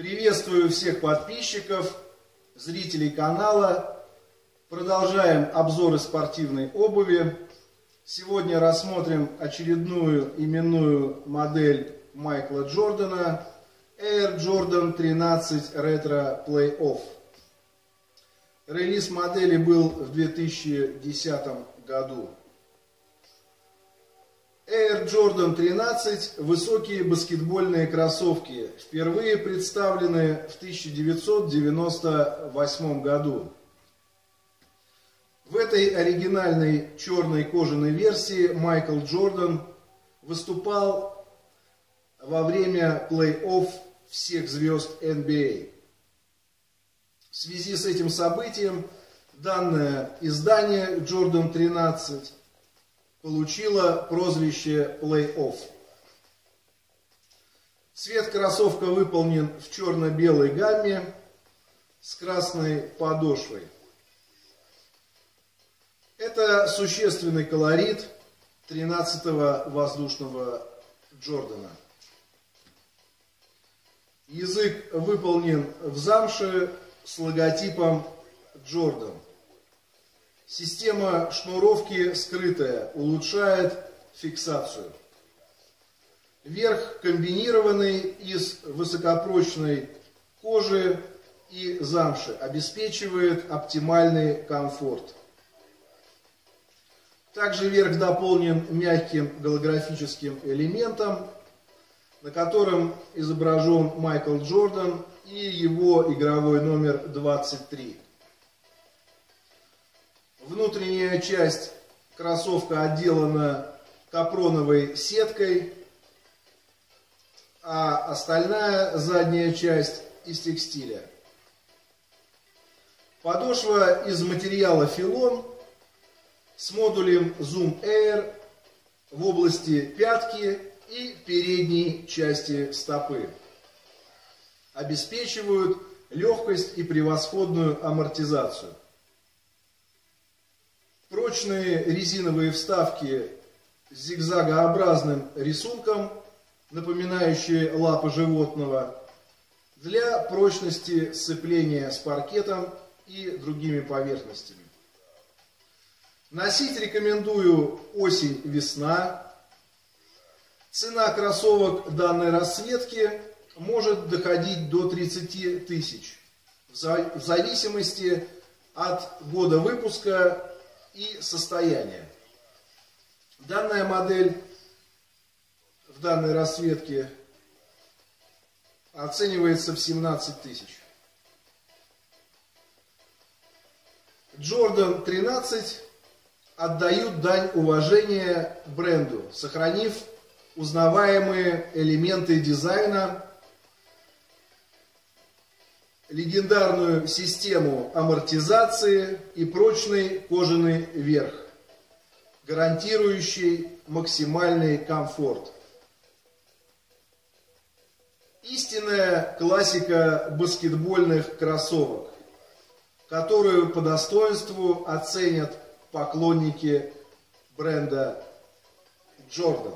Приветствую всех подписчиков, зрителей канала. Продолжаем обзоры спортивной обуви. Сегодня рассмотрим очередную именную модель Майкла Джордана Air Jordan 13 Retro Playoff. Релиз модели был в 2010 году. Air Jordan 13 – высокие баскетбольные кроссовки, впервые представлены в 1998 году. В этой оригинальной черной кожаной версии Майкл Джордан выступал во время плей-офф всех звезд NBA. В связи с этим событием данное издание Jordan 13 получила прозвище Play-Off. Цвет кроссовка выполнен в черно-белой гамме с красной подошвой. Это существенный колорит 13-го воздушного Джордана. Язык выполнен в замше с логотипом Джордан. Система шнуровки скрытая, улучшает фиксацию. Верх комбинированный из высокопрочной кожи и замши, обеспечивает оптимальный комфорт. Также верх дополнен мягким голографическим элементом, на котором изображен Майкл Джордан и его игровой номер 23. Внутренняя часть кроссовка отделана капроновой сеткой, а остальная задняя часть из текстиля. Подошва из материала филон с модулем Zoom Air в области пятки и передней части стопы. Обеспечивают легкость и превосходную амортизацию. Прочные резиновые вставки с зигзагообразным рисунком, напоминающие лапы животного, для прочности сцепления с паркетом и другими поверхностями. Носить рекомендую осень-весна. Цена кроссовок данной расцветки может доходить до 30 тысяч в зависимости от года выпуска и состояние. Данная модель в данной расцветке оценивается в 17 тысяч. Джордан 13 отдают дань уважения бренду, сохранив узнаваемые элементы дизайна, легендарную систему амортизации и прочный кожаный верх, гарантирующий максимальный комфорт. Истинная классика баскетбольных кроссовок, которую по достоинству оценят поклонники бренда Джордан.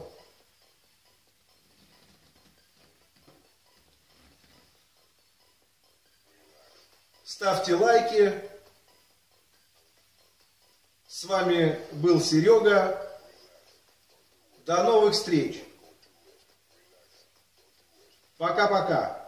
Ставьте лайки. С вами был Серега. До новых встреч. Пока-пока.